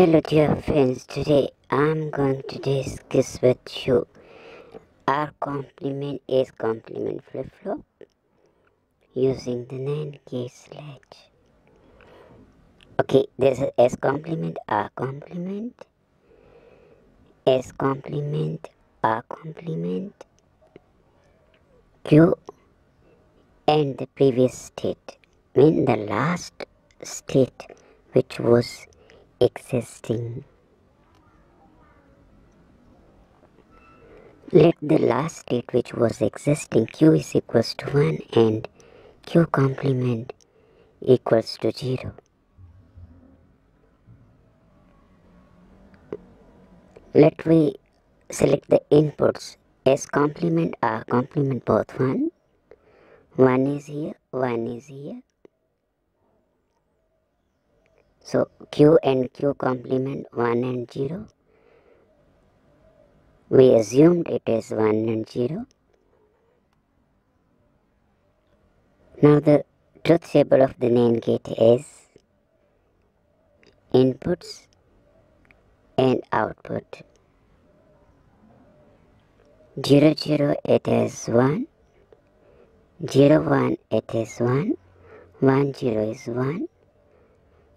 Hello dear friends, today I'm going to discuss with you R complement is complement flip flop using the NAND gates latch. Okay, this is S complement, R complement, S complement, R complement, Q and the previous state, mean the last state which was existing. Let the last state which was existing q is equals to 1 and q complement equals to 0. Let we select the inputs s complement r complement both 1. 1 is here, 1 is here. So q and q complement 1 and 0. We assumed it is 1 and 0. Now the truth table of the NAND gate is inputs and output. 0 0 it is 1 0 1 it is 1 1 0 is 1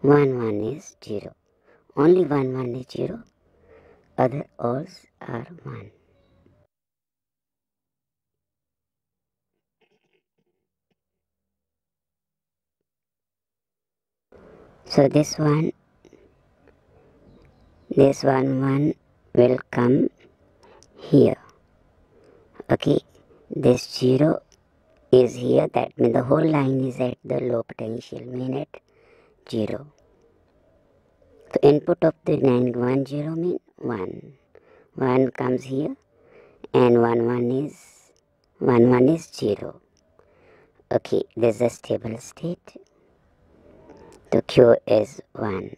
1 1 is 0. Only 1 1 is 0. Other alls are 1. So this one, this one 1 will come here. Okay, this 0 is here. That means the whole line is at the low potential, mean at 0. So input of the NAND 1 0 mean 1. 1 comes here and 1 1 is 1 1 is 0. Okay, this is a stable state. The Q is 1.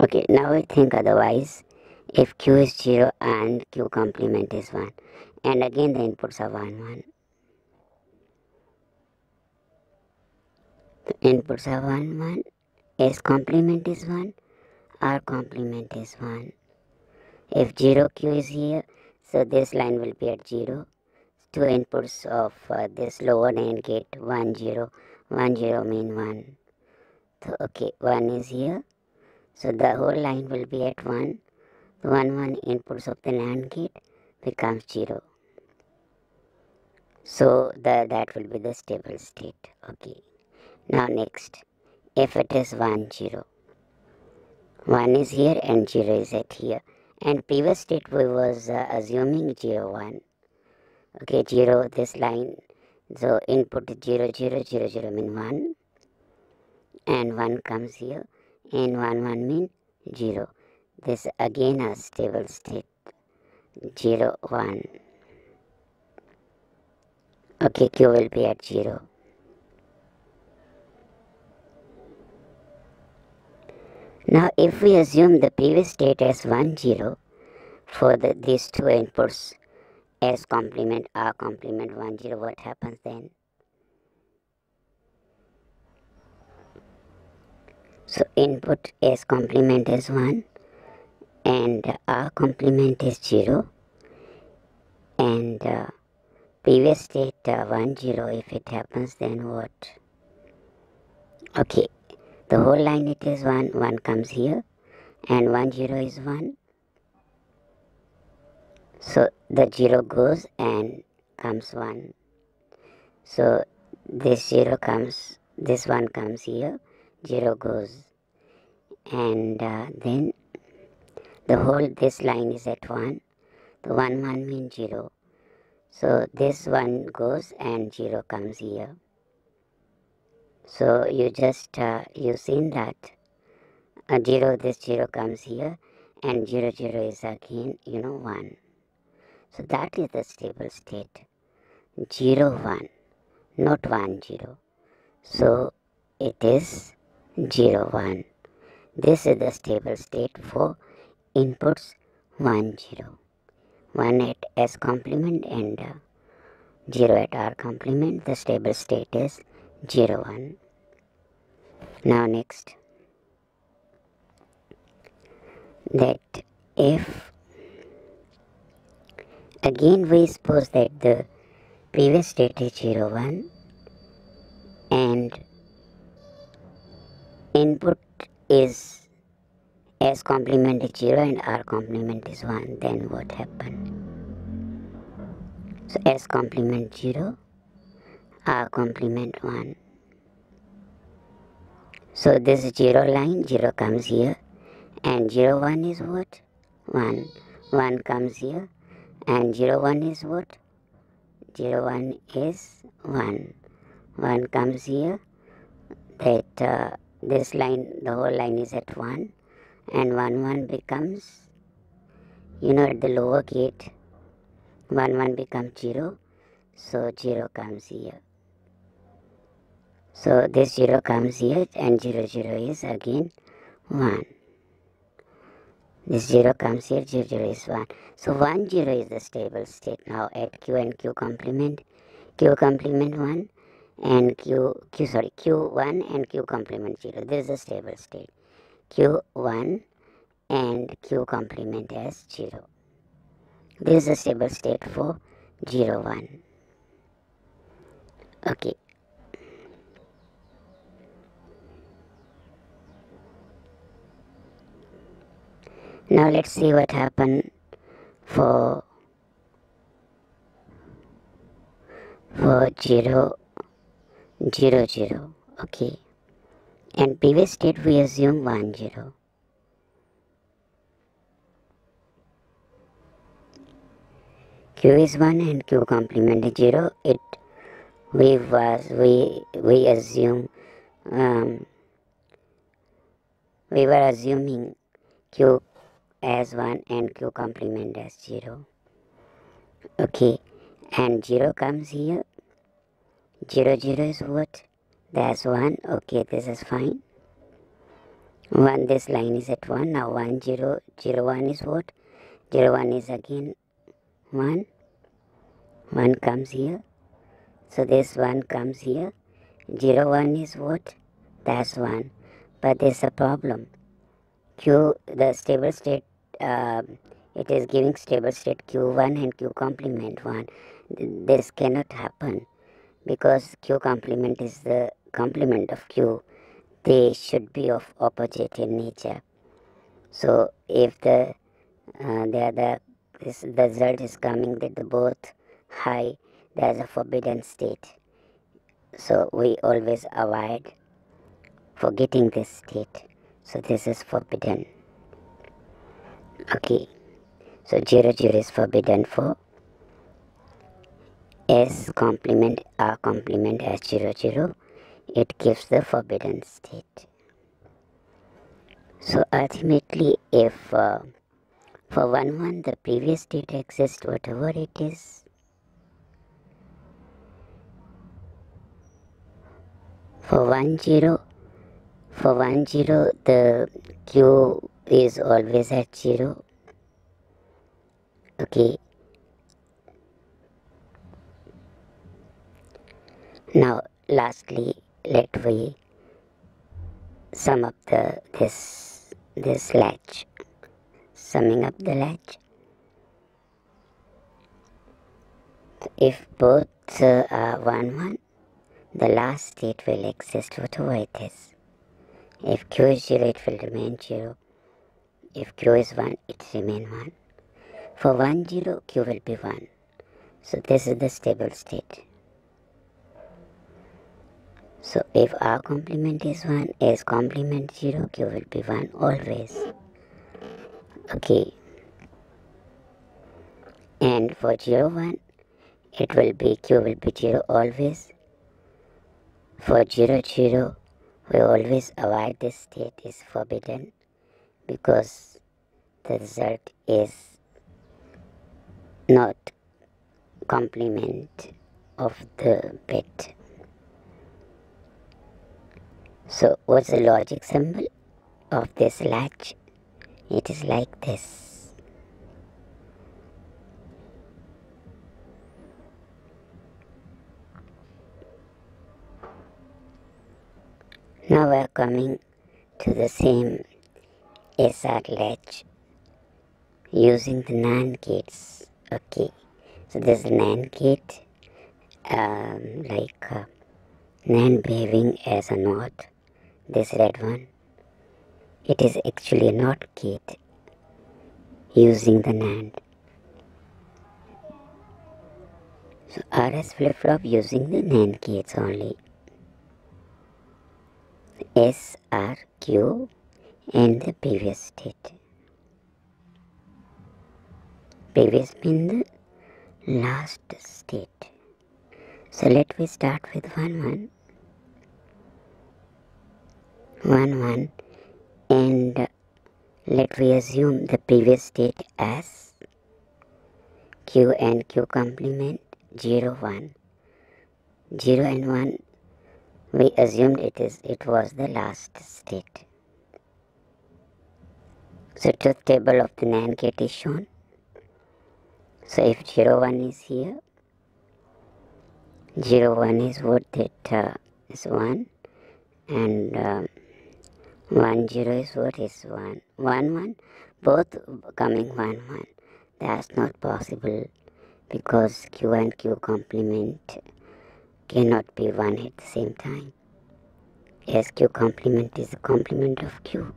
Okay, now we think otherwise. If Q is 0 and Q complement is 1 and again the inputs are 1 1 inputs are 1 1 s complement is 1 r complement is 1 if 0 q is here so this line will be at 0 two inputs of uh, this lower NAND gate 1 0 1 0 mean 1 so okay 1 is here. So the whole line will be at 1 the 1 1 inputs of the NAND gate becomes 0 so the, that will be the stable state. Okay now next, if it is 1, 0, 1 is here and 0 is at here. And previous state we was uh, assuming 0, 1. Okay, 0, this line. So input 0, 0, 0, 0 mean 1. And 1 comes here. And 1, 1 mean 0. This again a stable state. 0, 1. Okay, Q will be at 0. Now if we assume the previous state as 1 0 for the, these two inputs S complement R complement 1 0 what happens then? So input S complement is 1 and R complement is 0 and uh, previous state uh, 1 0 if it happens then what? Okay the whole line it is 1 1 comes here and 1 0 is 1 so the 0 goes and comes 1 so this 0 comes this 1 comes here 0 goes. And uh, then the whole this line is at 1 the 1 1 means 0 so this 1 goes and 0 comes here so you just uh, you seen that a 0 this 0 comes here and 0 0 is again you know 1 so that is the stable state. 0 1 not 1 0 so it is 0 1 this is the stable state for inputs 1 0 1 at s complement and uh, 0 at r complement. The stable state is 0 1 now next. That if again we suppose that the previous state is 0 1 and input is s complement is 0 and r complement is 1 then what happened? So s complement 0 r complement 1 so this 0 line 0 comes here and 0 1 is what? 1 1 comes here and 0 1 is what? 0 1 is 1 1 comes here that uh, this line the whole line is at 1 and 1 1 becomes you know at the lower gate 1 1 becomes 0 so 0 comes here so this 0 comes here and 0 0 is again 1 this 0 comes here 0 0 is 1 so 1 0 is the stable state. Now at q and q complement. Q complement 1 and q q sorry q1 and q complement 0 this is a stable state. Q1 and q complement as 0 this is a stable state for 0 1 okay now let's see what happened for for 0 0 0 okay. And previous state we assume 1 0 q is 1 and q complement is 0 it we was we we assume um, we were assuming q as 1 and q complement as 0 okay and 0 comes here. 0 0 is what? That's 1 okay this is fine. 1 this line is at 1 now 1 0 0 1 is what? 0 1 is again 1 1 comes here. So this 1 comes here. 0 1 is what? That's 1 but there's a problem. Q the stable state uh, it is giving stable state q1 and q complement 1 this cannot happen because q complement is the complement of q. They should be of opposite in nature. So if the uh, the this the result is coming that the both high there is a forbidden state. So we always avoid forgetting this state. So this is forbidden okay. So 0 0 is forbidden for. S complement R complement as 0 0 it gives the forbidden state. So ultimately if uh, for 1 1 the previous state exists whatever it is for 1 0 for 1 0 the q is always at 0 okay. Now lastly let we sum up the this this latch. Summing up the latch. If both uh, are 1 1 the last state will exist whatever it is. If q is 0 it will remain 0 if q is 1, it remain 1. For 1, 0, q will be 1. So this is the stable state. So if R complement is 1, S complement 0, Q will be 1 always. Okay. And for 0, 1, it will be Q will be 0 always. For 0, 0, we always avoid this state is forbidden because the result is not complement of the bit. So what's the logic symbol of this latch? It is like this. Now we are coming to the same SR latch using the NAND gates. Okay, so a NAND gate, um, like uh, NAND behaving as a NOT. This red one, it is actually a NOT gate using the NAND. So RS flip-flop using the NAND gates only. S, R, Q and the previous state. Previous means the last state. So let me start with 1 1. 1 1 and let me assume the previous state as q and q complement 0 1 0 and 1 we assumed it is it was the last state so truth table of the NAND gate is shown so if 0 1 is here 0 1 is what that uh, is 1 and um, 1 0 is what is 1 1 1 both coming 1 1 that's not possible because q and q complement cannot be 1 at the same time. As q complement is the complement of q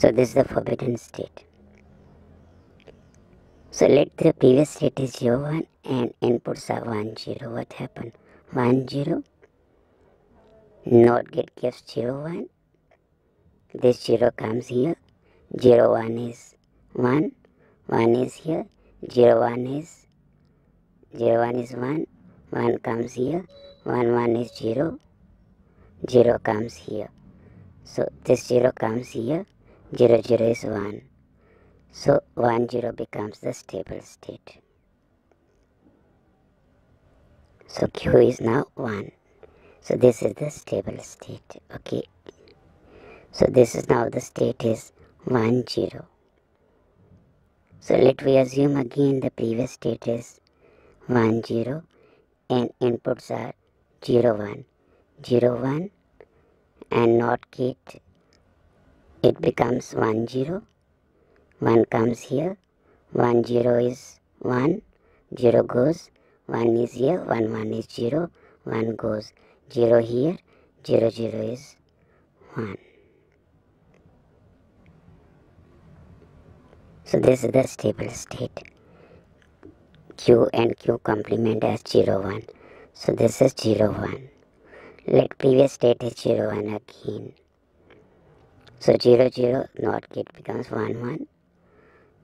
so this is the forbidden state. So let the previous state is 0 1 and inputs are 1 0 what happened? 1 0 not get gives 0 1 this 0 comes here. 0 1 is 1 1 is here. 0 1 is 0 1 is 1 1 comes here. 1 1 is 0 0 comes here. So this 0 comes here 0 0 is 1 so 1 0 becomes the stable state. So q is now 1 so this is the stable state okay? So this is now the state is 1 0. So let we assume again the previous state is 1 0 and inputs are 0 1 0 1 and not gate it becomes 1 0 1 comes here 1 0 is 1 0 goes 1 is here 1 1 is 0 1 goes 0 here 0 0 is 1 So this is the stable state. Q and Q complement as 0, 1. So this is 0, 1. Let previous state is 0, 1 again. So 0, 0 not gate becomes 1, 1.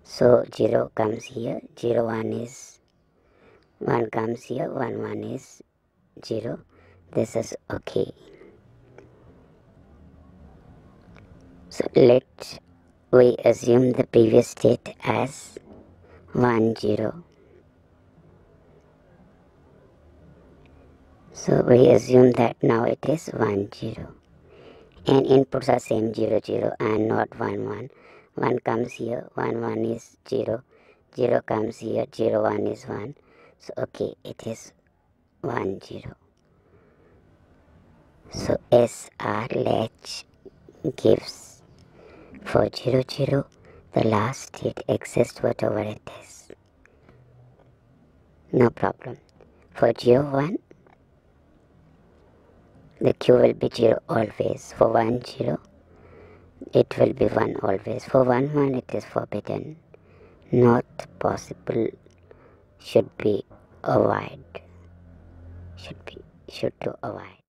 So 0 comes here, 0, 1 is 1 comes here, 1, 1 is 0. This is okay. So let we assume the previous state as 1 0 so we assume that now it is 1 0 and inputs are same 0 0 and not 1 1 1 comes here 1 1 is 0 0 comes here 0 1 is 1 so okay it is 1 0 so SR latch gives for 0, 0, the last state exists whatever it is. No problem. For 0, 1, the q will be 0 always. For 1, 0, it will be 1 always. For 1, 1, it is forbidden. Not possible. Should be avoid. Should be, should to avoid.